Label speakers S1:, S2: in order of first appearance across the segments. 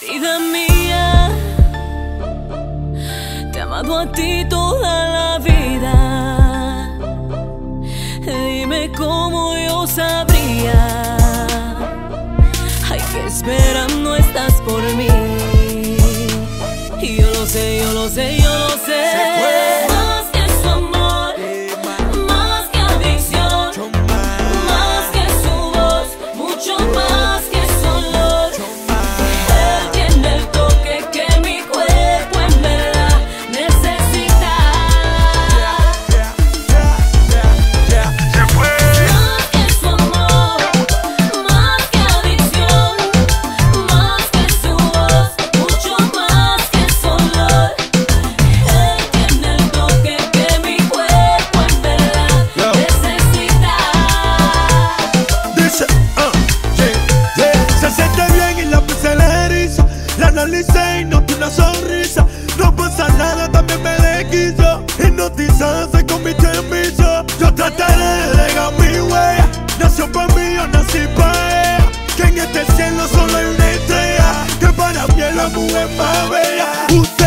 S1: Vida mía, te he amado a ti toda la vida. Dime cómo yo sabría. Ay, que esperar esperando estás por mí. Y yo lo sé, yo lo sé, yo lo sé.
S2: Hipnotizada, se convirtió en vicio. Yo trataré de dejar mi huella. Nació para mí, yo nací para ella. Que en este cielo solo hay una estrella. Que para mí es la mujer más bella.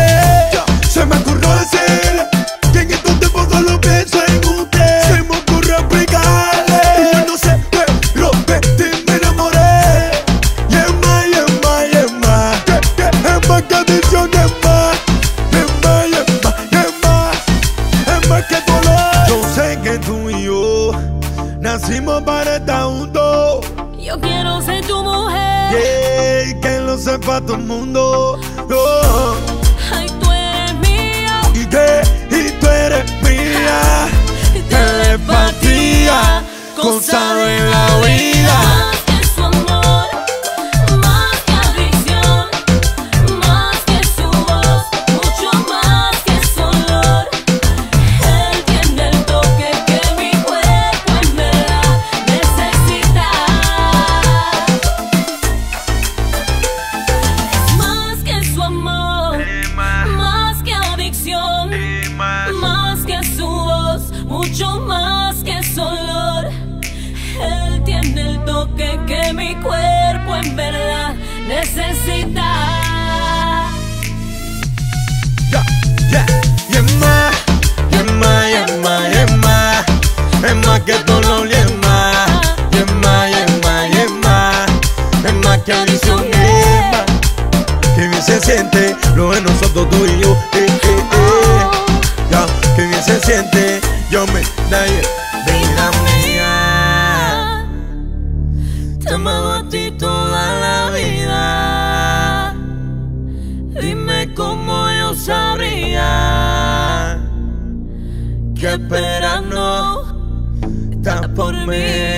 S1: Tu mujer.
S2: Yeah, y que lo sepa todo el mundo. Oh,
S1: Ay, tú eres mía.
S2: y que, y tú eres mía. Telepatía, cosa de la
S1: necesita.
S2: Yeah, yeah. Y es más, y es más, y es más, y es más. Es más que dolor, y es más. Y es más, y es más, y es más. Es más que adicción, y. Que bien se siente lo de nosotros tú y yo. Eh, eh, eh. Ya, que bien se siente. Yo me nadie, vida mía.
S1: Te amado a ti toda
S2: por mí.